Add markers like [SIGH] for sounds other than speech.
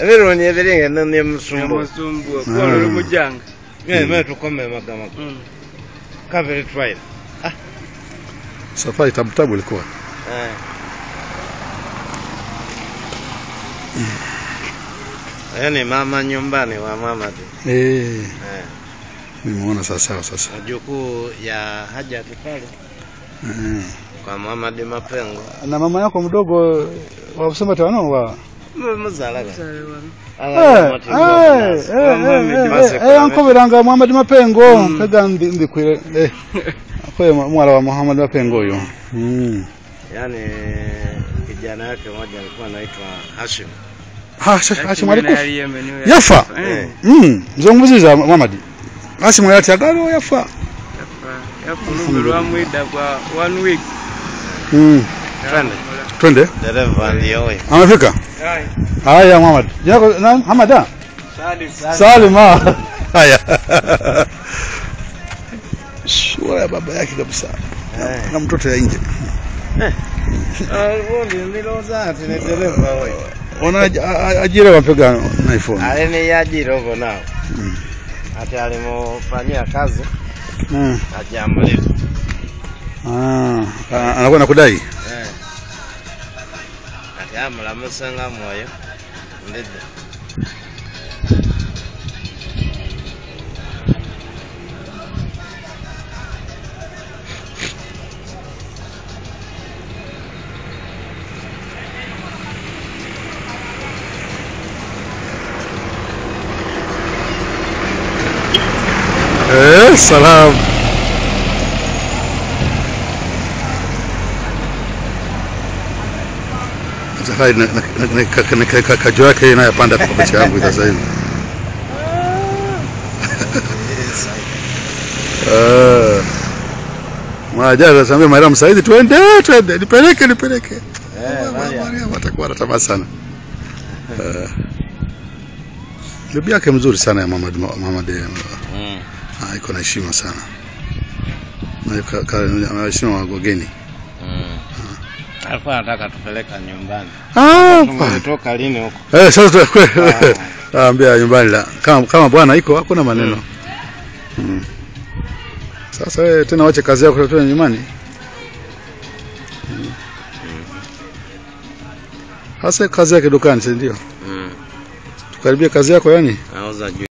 ebirunya ebiringa nani emusumbu Yamusumbua kuwa luli mujanga. meme tukome magama Mm. kaviri tribe Safari tabutabu tabu ilikuwa. eh Haya ni mama nyumbani wa mama tu. Eh, Eh, nimeona sasa sasa. mjukuu ya Haja pale Eh. kwa Muhammad Mapengo. Na mama yako mdogo wa kusema tano wa Eh, eh, eh, eh, ankoberanga Muhammad Mapengo mpega ndikwire kwe kwa mwala wa Muhammad Mapengo huyo mm. Yaani kijana yake moja alikuwa anaitwa Hashim. Hashim alikufa Yafa? mzungumziza Eh, mm Muhammad Hashim yati agalo yafa yafa. Yafa lwamwida kwa one week. mm Twende. Twende Dereva ndio huyo. amefika Hai. haya Muhammad jina lako nani Muhammad ah Salim. Salim ah [LAUGHS] haya sura ya baba yake kabisa Eh. na mtoto ya nje Ah, wundi ni ona ajira wapiga na iPhone Ale ni ajira huko nao. Mm. Ati alimofanyia kazi mm. ajamlipa. ah anakuwa nakudai era mulamuse nga mwoyo ndidde eh, Salam. Zahari na na na- na- ka- ka- ka- ka- kajo yake inayopanda kwa picha yangu sasa hivi. [LAUGHS] Eh. Mwajaza sambia Mariam Saidi twende twende nipeleke nipeleke. Eh, Maria. Mariam atakuwa anatamaa sana. Eh. Bibi yake mzuri sana ya mama Muhammad eh, Mm. Ah, iko na heshima sana na anaheshima wageni. Alikuwa anataka tupeleka nyumbani. Ah, lini huko? eh, sasa [LAUGHS] ambia nyumbani la kama, kama bwana iko hakuna maneno mm. Sasa wewe tena wache kazi yako tena nyumbani Mm. hasa kazi yake dukani, si ndio? Mm. Tukaribia kazi yako yani. Nauza